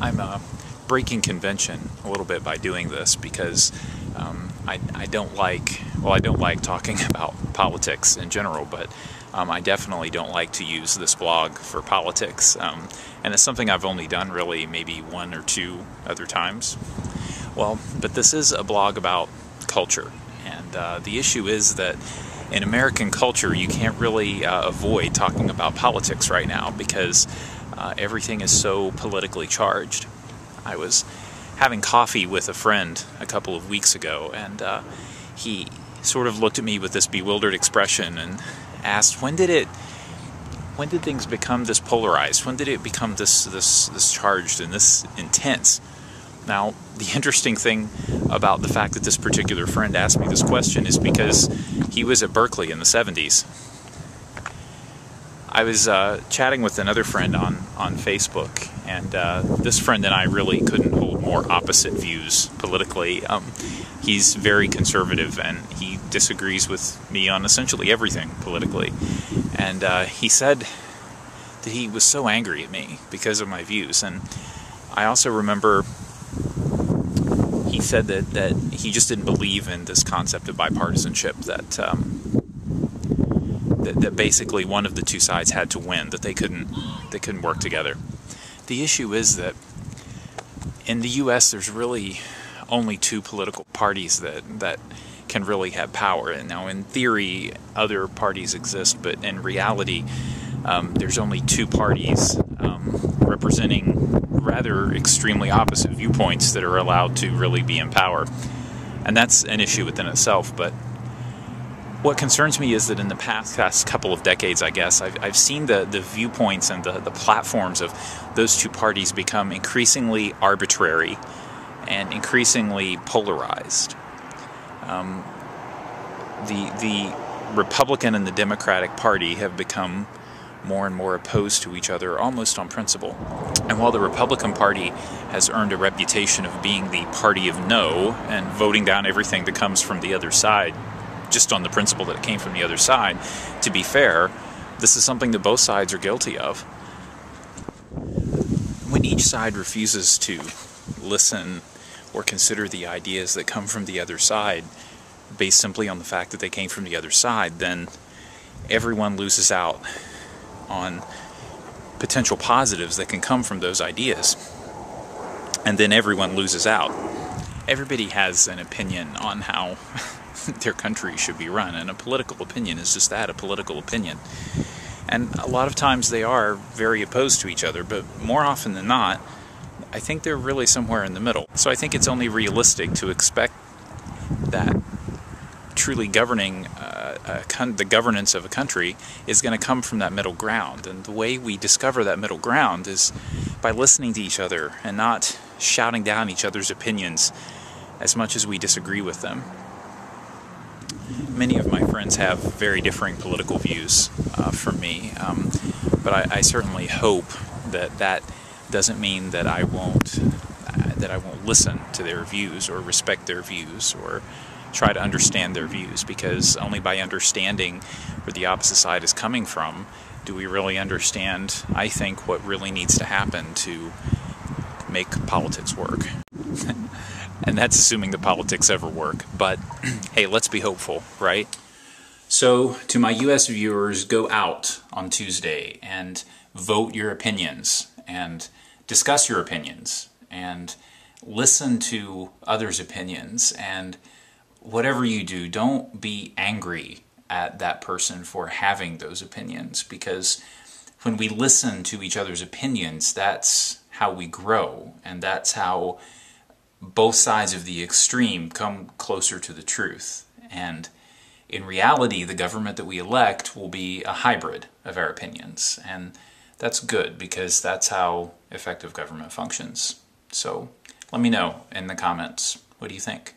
I'm uh, breaking convention a little bit by doing this because um, I, I don't like, well, I don't like talking about politics in general, but um, I definitely don't like to use this blog for politics. Um, and it's something I've only done really maybe one or two other times. Well, but this is a blog about culture. And uh, the issue is that in American culture, you can't really uh, avoid talking about politics right now because uh, everything is so politically charged. I was having coffee with a friend a couple of weeks ago, and uh, he sort of looked at me with this bewildered expression and asked, "When did it? When did things become this polarized? When did it become this this this charged and this intense?" Now, the interesting thing about the fact that this particular friend asked me this question is because he was at Berkeley in the 70s. I was uh, chatting with another friend on, on Facebook, and uh, this friend and I really couldn't hold more opposite views politically. Um, he's very conservative and he disagrees with me on essentially everything politically. And uh, he said that he was so angry at me because of my views. And I also remember he said that, that he just didn't believe in this concept of bipartisanship that, um, that that basically one of the two sides had to win that they couldn't they couldn't work together. The issue is that in the U.S. there's really only two political parties that that can really have power. And now, in theory, other parties exist, but in reality, um, there's only two parties representing rather extremely opposite viewpoints that are allowed to really be in power. And that's an issue within itself. But what concerns me is that in the past, past couple of decades, I guess, I've, I've seen the, the viewpoints and the, the platforms of those two parties become increasingly arbitrary and increasingly polarized. Um, the, the Republican and the Democratic Party have become more and more opposed to each other almost on principle. And while the Republican Party has earned a reputation of being the party of no and voting down everything that comes from the other side, just on the principle that it came from the other side, to be fair, this is something that both sides are guilty of. When each side refuses to listen or consider the ideas that come from the other side based simply on the fact that they came from the other side, then everyone loses out on potential positives that can come from those ideas. And then everyone loses out. Everybody has an opinion on how their country should be run, and a political opinion is just that a political opinion. And a lot of times they are very opposed to each other, but more often than not, I think they're really somewhere in the middle. So I think it's only realistic to expect that truly governing uh, the governance of a country is going to come from that middle ground. And the way we discover that middle ground is by listening to each other and not shouting down each other's opinions as much as we disagree with them. Many of my friends have very differing political views uh, from me, um, but I, I, certainly hope that that doesn't mean that I won't uh, that I won't listen to their views or respect their views or try to understand their views because only by understanding where the opposite side is coming from do we really understand, I think, what really needs to happen to make politics work. and that's assuming the politics ever work. But hey, let's be hopeful, right? So, to my US viewers, go out on Tuesday and vote your opinions and discuss your opinions and listen to others' opinions and whatever you do, don't be angry at that person for having those opinions because when we listen to each other's opinions, that's how we grow and that's how both sides of the extreme come closer to the truth. And in reality, the government that we elect will be a hybrid of our opinions. And that's good because that's how effective government functions. So let me know in the comments. What do you think?